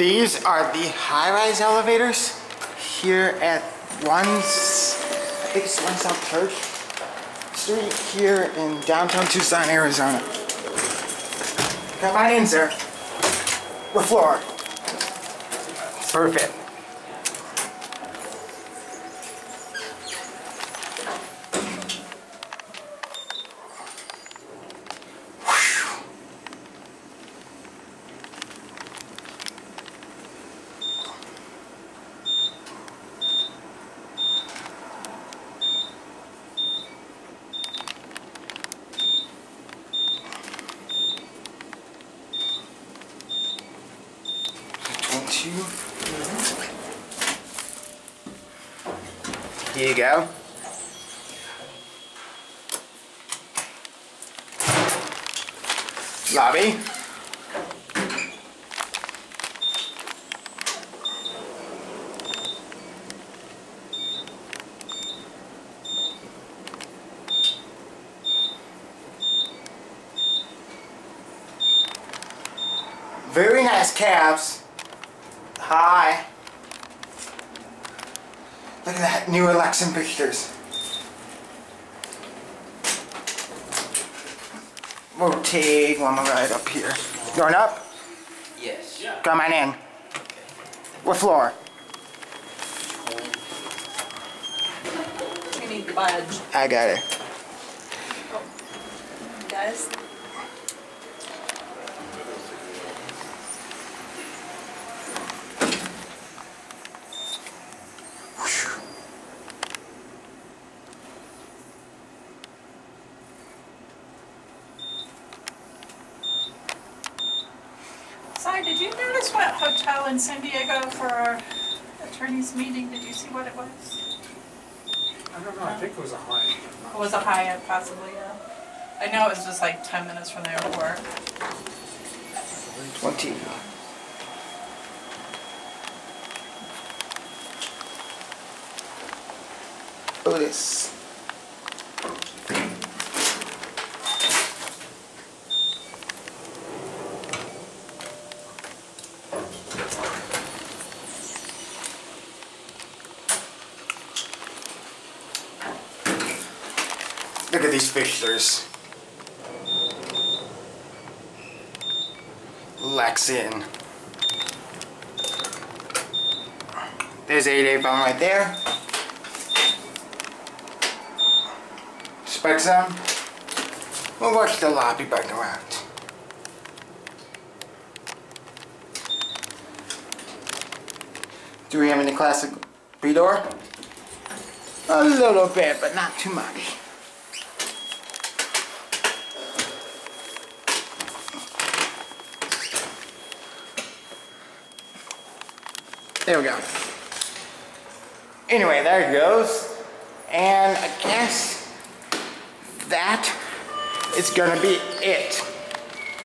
These are the high-rise elevators here at one's, I think it's One South Church Street here in downtown Tucson, Arizona. Come on in, sir. What floor? Perfect. Twenty-two. Here you go. Lobby. Very nice cabs. Hi. Look at that new election pictures. We'll take one more right up here. Going up? Yes. Come on in. What floor? We need the I got it. Oh, guys. Sorry, did you notice what hotel in San Diego for our attorneys meeting? Did you see what it was? I don't know, I think it was a high. It was a Hyatt possibly, yeah. I know it was just like ten minutes from the airport. 20. Otis. Look at these fixtures. Lexan. There's 8 bomb right there. Spec zone. We'll watch the lobby back around. Do we have any classic B-door? A little bit, but not too much. There we go. Anyway, there it goes. And I guess that is gonna be it.